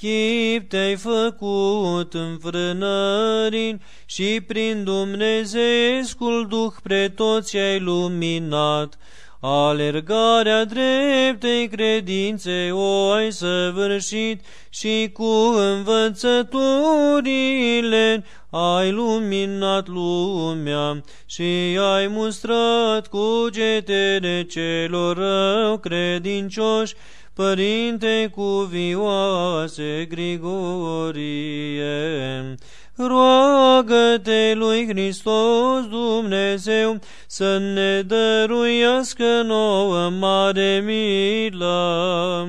chip te-ai făcut înfrânării și prin Dumnezeescul Duh pre toți ai luminat. Alergarea dreptei credințe o ai săvârșit și cu învățăturile ai luminat lumea și ai mustrat cugetele celor rău credincioși, Părinte cuvioase Grigorie. Roagă-te lui Hristos Dumnezeu să ne dăruiască nouă mare milă.